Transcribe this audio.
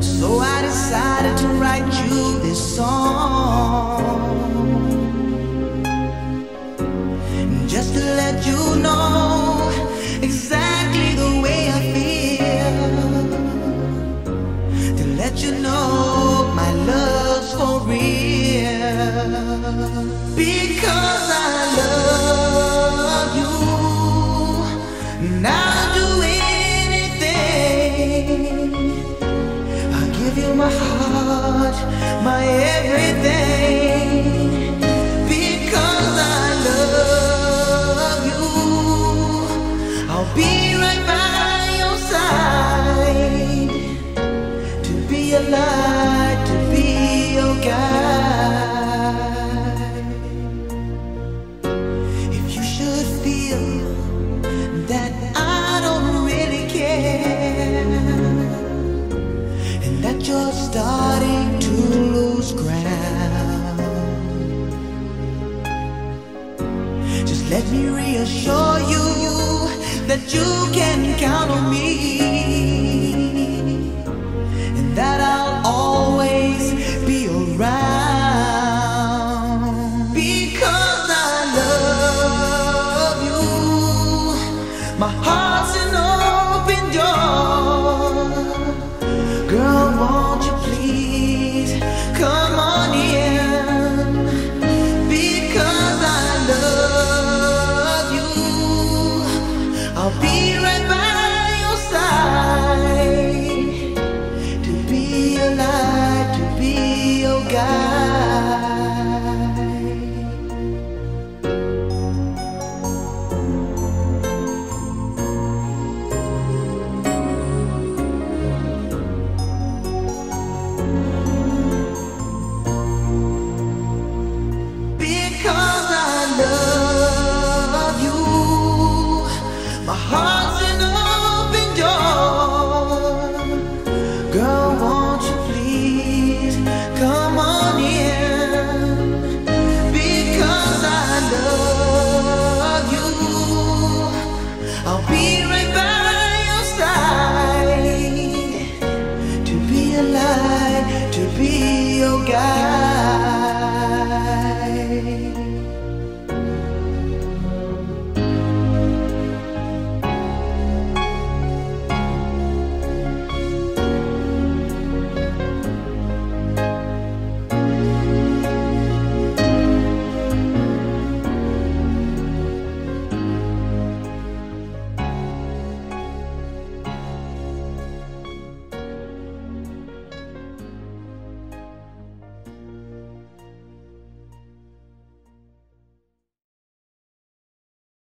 So I decided to write you this song. Just to let you know exactly the way I feel. To let you know my love's for real. Because I love you now. My heart, my everything. Because I love you. I'll be let me reassure you that you can count on me